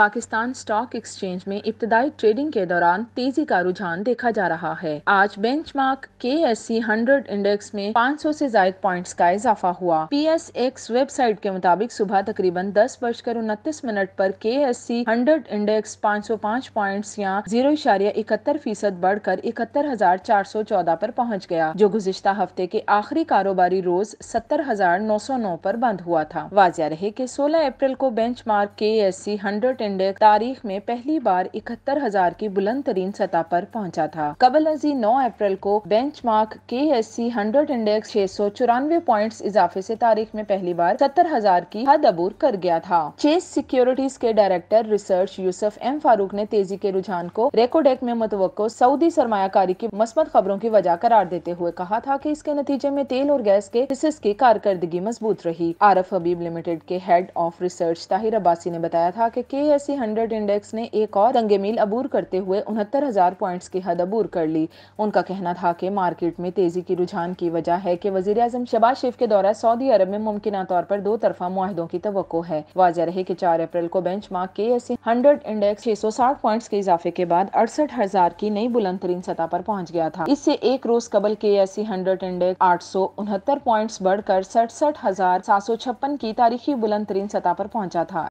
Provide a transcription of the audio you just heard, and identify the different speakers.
Speaker 1: Pakistan stock exchange में इब्तदाई trading के दौरान तेज़ी का रुझान देखा जा रहा है। आज बेंचमार्क के एस सी हंड्रेड इंडेक्स में 500 से जायद पॉइंट्स का इजाफा हुआ। पी एस एक्स वेबसाइट के मुताबिक सुबह तकरीबन दस बजकर उनतीस मिनट पर K S C hundred index 505 points या ज़ीरो इशारिया इकहत्तर फ़ीसद बढ़कर इकहत्तर हज़ार चार सौ चौदह पर पहुँच गया, जो गुजश्ता हफ़्ते के आखिरी कारोबारी रोज सत्तर हज़ार नौ सौ नौ पर बंद हुआ था। वाजिया रहे की सोलह अप्रैल को benchmark K S E hundred index तारीख में पहली बार इकहत्तर हज़ार की बुलंद तरीन सतह पर पहुँचा था। कबल अजी नौ अप्रैल को benchmark K S E hundred index छह सौ चौरानवे पॉइंट इजाफे ऐसी तारीख में पहली बार सत्तर हज़ार की हद अबूर कर गया था। चेस सिक्योरिटीज के director research Yusuf M Farooq ने तेज़ी के रुझान को रेकोडेक में मुतव सऊदी सरमाकारी की मस्मत खबरों की वजह करार देते हुए कहा था की इसके नतीजे में तेल और गैस के की कारकर्दगी मज़बूत रही। आरफ हबीब लिमिटेड के head of research Tahir Abbasi ने बताया था की के एस हंड्रेड इंडेक्स ने एक और दंगे मील अबूर करते हुए उनहत्तर हज़ार पॉइंट की हद अबूर कर ली। उनका कहना था कि मार्केट में तेज़ी की रुझान की वजह है कि वज़ीर अजम शबाज शरीफ के दौरा सऊदी अरब में मुमकिन तौर पर दो तरफा माहों की तो है। वाजह रहे की चार अप्रैल को benchmark K S hundred index छह सौ साठ पॉइंट के इजाफे के बाद अड़सठ हज़ार की नई बुलंद तरीन सतह पर पहुँच गया था। इससे एक रोज कबल के एस सी हंड्रेड इंडेक्स आठ सौ उनहत्तर पॉइंट बढ़कर सड़सठ हज़ार सात सौ छप्पन की तारीखी बुलंद तरीन सतह पर पहुँचा था।